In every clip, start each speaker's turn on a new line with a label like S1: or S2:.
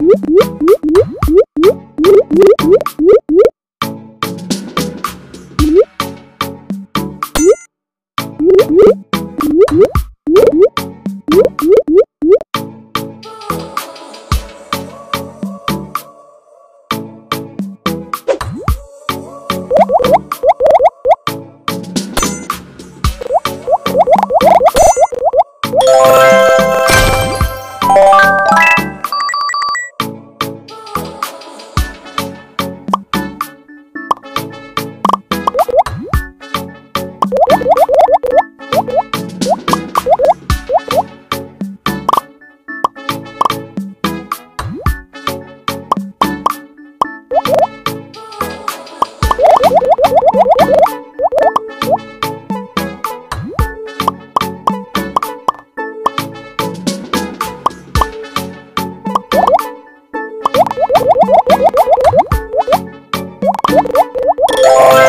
S1: Woo!
S2: Oh!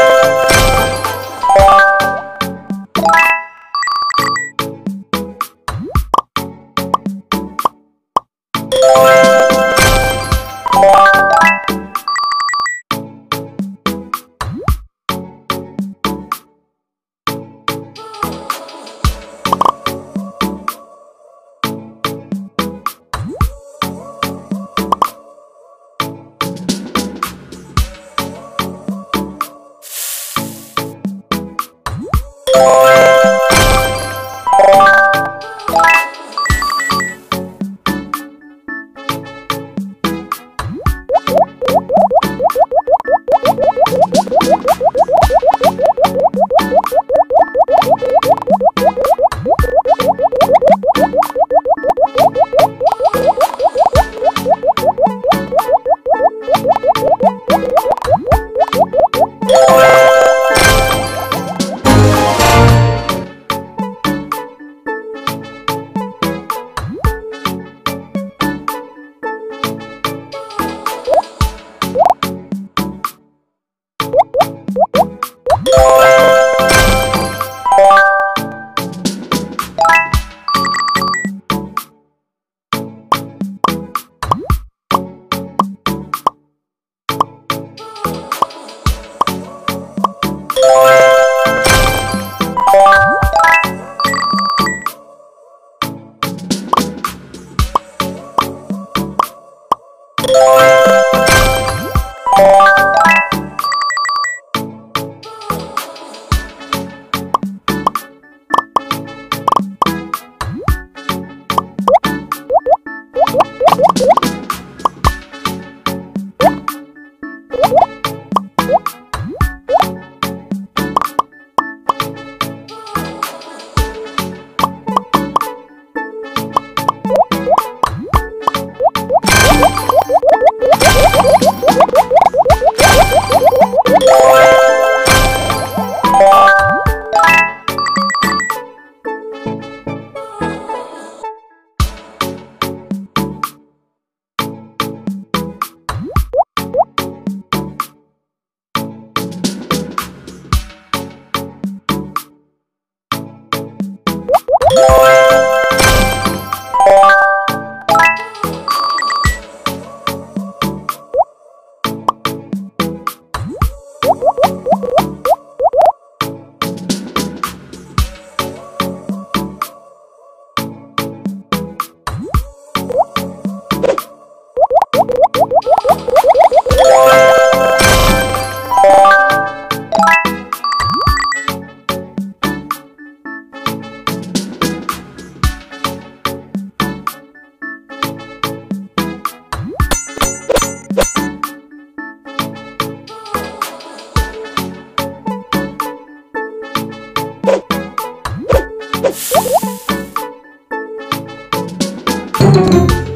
S2: Thank you.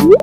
S1: Woo!